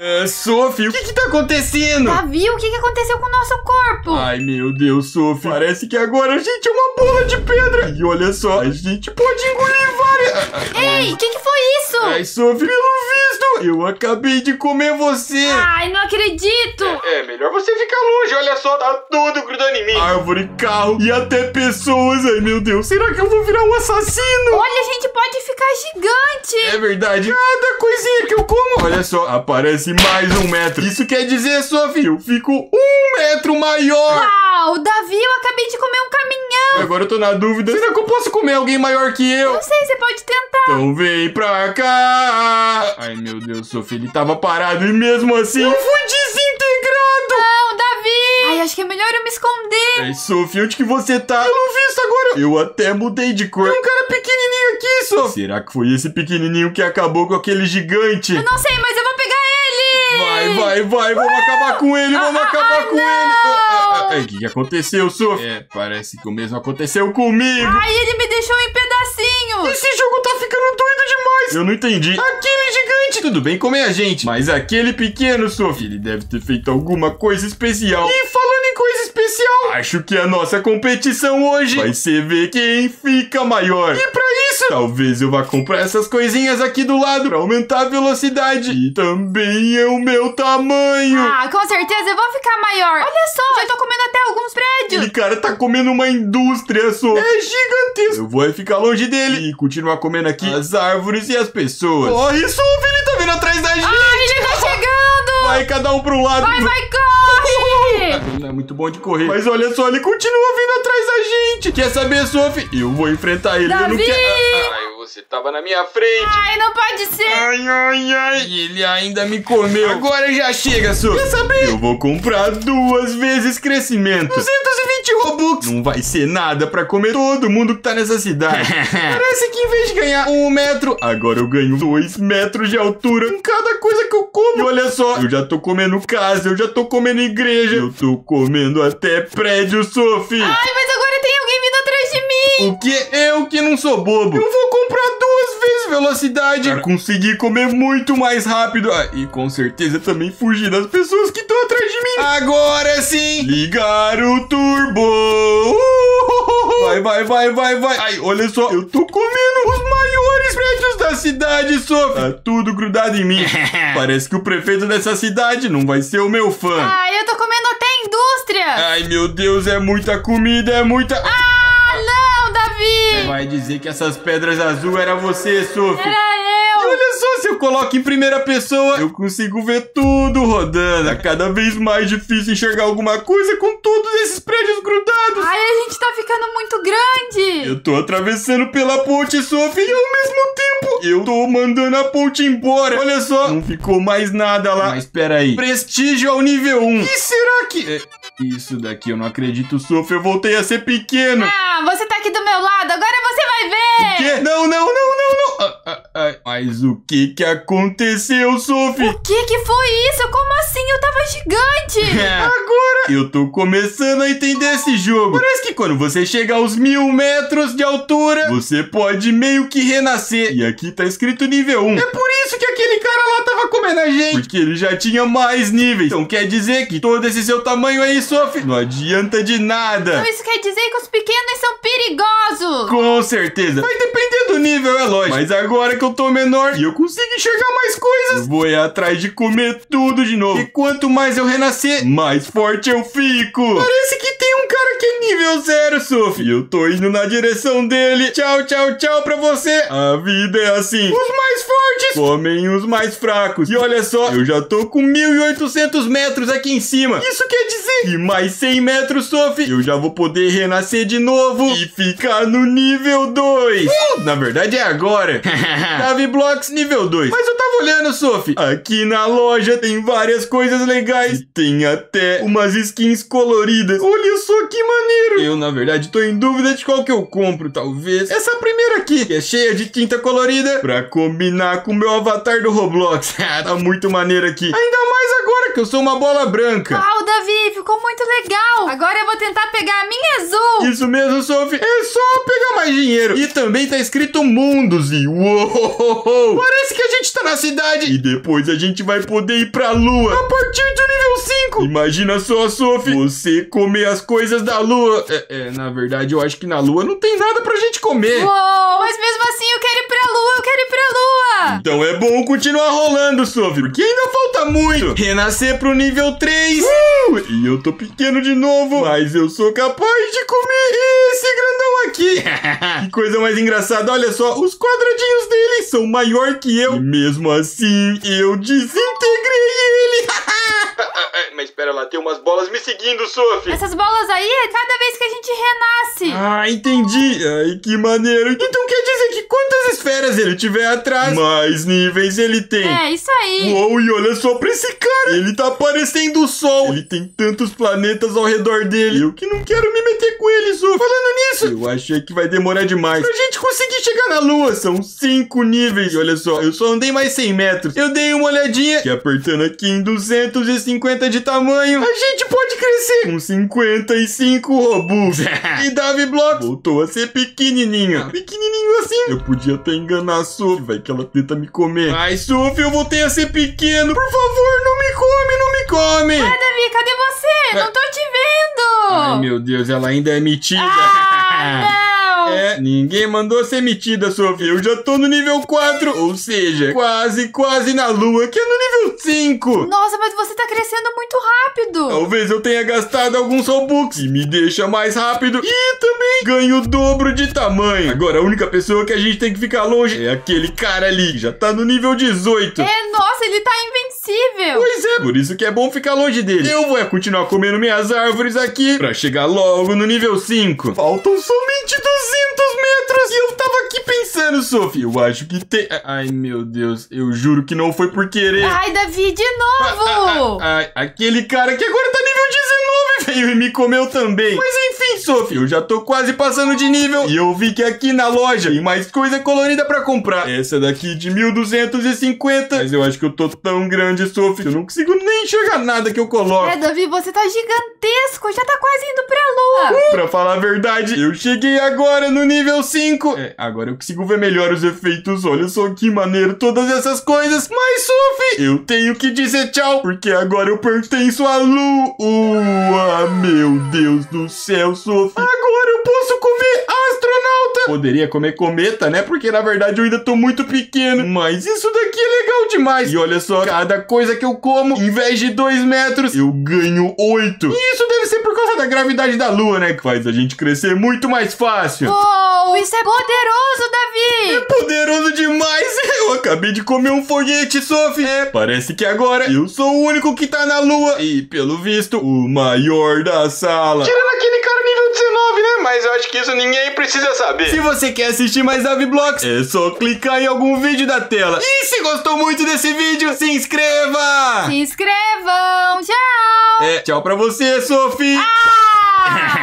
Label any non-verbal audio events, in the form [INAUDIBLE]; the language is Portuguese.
Uh, Sophie, o que que tá acontecendo? Davi, o que, que aconteceu com o nosso corpo? Ai, meu Deus, Sophie. Parece que agora a gente é uma bola de pedra. E olha só, a gente pode engolir várias... Ei, o que, que foi isso? Ai, Sophie, pelo visto, eu acabei de comer você. Ai, não acredito. É, melhor você ficar longe, olha só, tá tudo grudando em mim. Árvore, carro e até pessoas. Ai, meu Deus, será que eu vou virar um assassino? Olha, a gente pode ficar gigante. É verdade, cada coisinha que eu como, olha só, aparece mais um metro. Isso quer dizer, Sophie, eu fico um metro maior. Uau, Davi, eu acabei de comer um caminhão. Agora eu tô na dúvida, será que eu posso comer alguém maior que eu? Não sei, você pode tentar. Então vem pra cá. Ai, meu Deus, Sophie, ele tava parado e mesmo assim eu fui desintegrado. Não, Davi. Ai, acho que é melhor eu me esconder. Ai, Sophie, onde que você tá? Pelo visto agora, eu até mudei de cor. Tem um cara pequenininho aqui, Sophie. Será que foi esse pequenininho que acabou com aquele gigante? Eu não sei, mas eu vou pegar ele. Vai, vai, vamos acabar com ele, vamos Ah, acabar ah, com não. ele. Ah, ah, ah, O que, que aconteceu, Sophie? É, parece que o mesmo aconteceu comigo. Ai, ele me deixou em pedacinhos. Esse jogo tá ficando doido demais. Eu não entendi. Aquele gigante, tudo bem comer a gente. Mas aquele pequeno, Sophie, ele deve ter feito alguma coisa especial. E falando em coisa especial, acho que a nossa competição hoje vai ser ver quem fica maior. E pra isso, talvez eu vá comprar essas coisinhas aqui do lado pra aumentar a velocidade. E também é o meu tamanho. Ah, com certeza eu vou ficar maior. Olha só, eu tô comendo até alguns prédios. Aquele cara tá comendo uma indústria, só. É gigantesco. Eu vou ficar longe dele e continuar comendo aqui as árvores e as pessoas. Corre, Sophie, ele tá vindo atrás da gente. Ai, ele tá chegando. Vai cada um pro lado. Vai, vai, corre. Ele não é muito bom de correr. Mas olha só, ele continua vindo atrás da gente. Quer saber, Sophie? Eu vou enfrentar ele. Eu não Davi! quero. Ah, Ai, você tava na minha frente. Ai, não pode ser. Ai, ai, ai. E ele ainda me comeu. Agora já chega, Sophie. Quer saber? Eu vou comprar duas vezes crescimento. 220 Robux. Não vai ser nada pra comer todo mundo que tá nessa cidade. [LAUGHS] Parece que em vez de ganhar um metro, agora eu ganho dois metros de altura em cada coisa que eu como. E olha só, eu já tô comendo casa, eu já tô comendo igreja, eu tô comendo até prédio, Sophie. Ai, mas agora tem alguém vindo atrás de mim. O que? Eu que não sou bobo. Eu vou comprar duas vezes velocidade pra conseguir comer muito mais rápido. Ah, e com certeza também fugir das pessoas que estão atrás de mim. Agora sim! Ligar o turbo! Uh! Vai, vai, vai, vai, vai. Ai, olha só, eu tô comendo os maiores prédios da cidade, Sophie. Tá tudo grudado em mim. [LAUGHS] Parece que o prefeito dessa cidade não vai ser o meu fã. Ai, eu tô comendo até indústria. Ai, meu Deus, é muita comida, é muita... Ah, não, Davi. Vai dizer que essas pedras azul era você, Sophie. Era E eu. olha só, se eu coloco em primeira pessoa, eu consigo ver tudo rodando. É cada vez mais difícil enxergar alguma coisa com todos esses prédios grudados. Ai, a gente tá ficando muito grande. Eu tô atravessando pela ponte, Sophie, e ao mesmo tempo eu tô mandando a ponte embora. Olha só, não ficou mais nada lá. Mas espera aí. Prestígio ao nível 1. E será que... É, isso daqui eu não acredito, Sophie. Eu voltei a ser pequeno. Ah, você tá aqui do meu lado, agora você vai ver. Quê? Não, não, não, não, não. Ah, ah, ah, mas o que que aconteceu, Sophie? O que que foi isso? Como gigante. [LAUGHS] Agora eu tô começando a entender esse jogo. Parece que quando você chega aos mil metros de altura, você pode meio que renascer. E aqui tá escrito nível 1. É por isso que aquele cara lá tava comendo a gente. Porque ele já tinha mais níveis. Então quer dizer que todo esse seu tamanho aí, Sophie, não adianta de nada. Então isso quer dizer que os pequenos são perigosos. Com certeza. Vai depender do nível, é lógico. Mas agora que eu tô menor e eu consigo enxergar mais coisas, vou ir atrás de comer tudo de novo. E quanto mais eu renascer, mais forte eu fico. Parece que tem um cara que é nível zero, Sophie. Eu tô indo na direção dele. Tchau, tchau, tchau pra você. A vida é assim. Os mais fortes comem os mais fracos. E olha só, eu já tô com 1.800 metros aqui em cima. Isso quer dizer que mais 100 metros, Sophie, eu já vou poder renascer de novo e ficar no nível 2. Uh, na verdade é agora. [LAUGHS] Davi Blocks nível 2. Mas eu tava olhando, Sophie. Aqui na loja tem várias coisas legais. E tem até umas skins coloridas. Olha só que maneiro. Eu, na verdade, tô em dúvida de qual que eu compro. Talvez essa primeira aqui, que é cheia de tinta colorida, pra combinar com o meu avatar do Roblox. [LAUGHS] tá muito maneiro aqui. Ainda que eu sou uma bola branca. Uau, Davi. Ficou muito legal. Agora eu vou tentar pegar a minha azul. Isso mesmo, Sophie. É só pegar mais dinheiro. E também tá escrito mundos e uou! Parece que a gente tá na cidade. E depois a gente vai poder ir pra lua a partir do nível 5. Imagina só, Sophie, você comer as coisas da lua. É, é, na verdade, eu acho que na lua não tem nada pra gente comer. Uou, mas mesmo assim eu quero ir pra lua, eu quero ir pra lua. Então é bom continuar rolando, Sophie, porque ainda falta muito. Renascer pro nível 3. Uh! E eu tô pequeno de novo, mas eu sou capaz de comer esse grandão aqui. [LAUGHS] que coisa mais engraçada, olha só, os quadradinhos dele são maior que eu. E mesmo assim, eu desintegrei ele. Espera lá, tem umas bolas me seguindo, Sophie. Essas bolas aí é cada vez que a gente renasce. Ah, entendi. Ai, que maneiro. Então quer dizer que quantas esferas ele tiver atrás, mais níveis ele tem. É, isso aí. Uou, e olha só pra esse cara. Ele tá parecendo o Sol. Ele tem tantos planetas ao redor dele. Eu que não quero me meter com ele, Sophie. Falando nisso, eu achei que vai demorar demais pra gente conseguir chegar na Lua. São cinco níveis. E olha só, eu só andei mais 100 metros. Eu dei uma olhadinha que apertando aqui em 250 de tamanho, a gente pode crescer com 55 robux. [LAUGHS] e Davi Block voltou a ser pequenininha. Pequenininho assim. Eu podia até enganar a Sophie, vai que ela tenta me comer. Ai, Sophie, eu voltei a ser pequeno. Por favor, não me come, não me come. Ué, Davi, cadê você? Não tô te vendo. Ai, meu Deus, ela ainda é metida. Ah, não. É, ninguém mandou ser metida, Sophie. Eu já tô no nível 4, ou seja, quase, quase na lua, que é no nível 5. Nossa, mas você tá crescendo muito rápido. Talvez eu tenha gastado alguns Robux e me deixa mais rápido e também ganho o dobro de tamanho. Agora, a única pessoa que a gente tem que ficar longe é aquele cara ali, que já tá no nível 18. É, nossa, ele tá invencível. Pois é, por isso que é bom ficar longe dele. Eu vou é continuar comendo minhas árvores aqui pra chegar logo no nível 5. Faltam somente 200 metros e eu tava pensando, Sophie. Eu acho que tem. Ai, meu Deus, eu juro que não foi por querer. Ai, Davi, de novo. Ah, ah, ah, aquele cara que agora tá nível 19 veio e me comeu também. Mas enfim, Sophie, eu já tô quase passando de nível e eu vi que aqui na loja tem mais coisa colorida pra comprar. Essa daqui de 1250. Mas eu acho que eu tô tão grande, Sophie, que eu não consigo nem enxergar nada que eu coloco. É, Davi, você tá gigantesco. Já tá quase indo pra lua. Pra falar a verdade, eu cheguei agora no nível 5. É, agora eu consigo ver melhor os efeitos. Olha só que maneiro todas essas coisas. Mas, Sophie, eu tenho que dizer tchau, porque agora eu pertenço à lua. Meu Deus do céu, Sophie. Agora eu posso comer astronauta. Poderia comer cometa, né? Porque na verdade eu ainda tô muito pequeno. Mas isso daqui é legal demais. E olha só, cada coisa que eu como, em vez de 2 metros, eu ganho 8. E isso deve ser por causa da gravidade da lua, né? Que faz a gente crescer muito mais fácil. Uou, isso é poderoso, Davi. É poderoso demais! [LAUGHS] Eu acabei de comer um foguete, Sophie! É, parece que agora eu sou o único que tá na lua e, pelo visto, o maior da sala. Tirando acho que isso ninguém precisa saber. Se você quer assistir mais Blocks, é só clicar em algum vídeo da tela. E se gostou muito desse vídeo, se inscreva! Se inscrevam. Tchau. É, tchau pra você, Sophie! Ah! [LAUGHS]